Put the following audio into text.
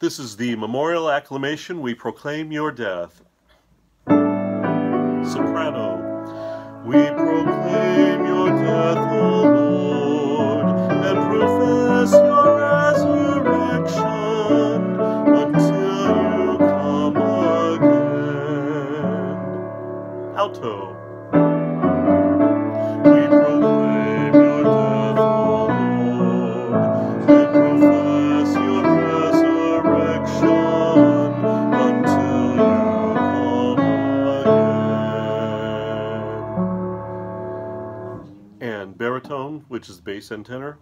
This is the memorial acclamation. We proclaim your death. Soprano. We proclaim your death, O Lord, and profess your resurrection until you come again. Alto. Baritone, which is bass and tenor.